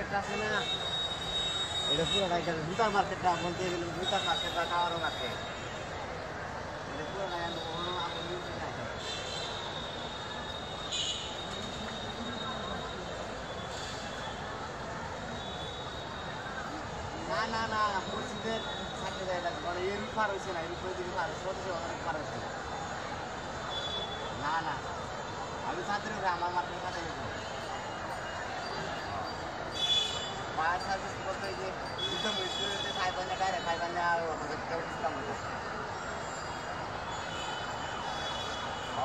মার্কেটটা আছে না? এটা পুরোটা এটা জুতার মার্কেটটা বলতে গেলে জুতার মার্কেট বা খাওয়ারও মার্কেট। এটা পুরোটা কোনো আপনি না না না, মসজিদের থাকতে যায় না। মানে হয়েছে না এর অনেক পার না। না আমি ছাত্রী আমার মার্কেটের কাছে গেছি ফায়ার সার্ভিস বলতে যে যুদ্ধ মৃত্যুতে খাই পান্না ডাইরেক্ট খাই পান্না আমাদের কেউ ইসলাম হতো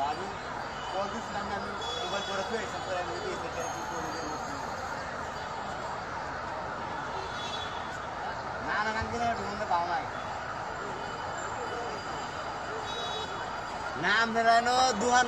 আমি কল দিয়েছিলাম যে আমি মোবাইল করে ফেলেছিলাম করে আমি দিয়েছি কি করে দিয়ে না না নাম কিনে ঢুকতে পাও নাই নাম ধরানো দুহান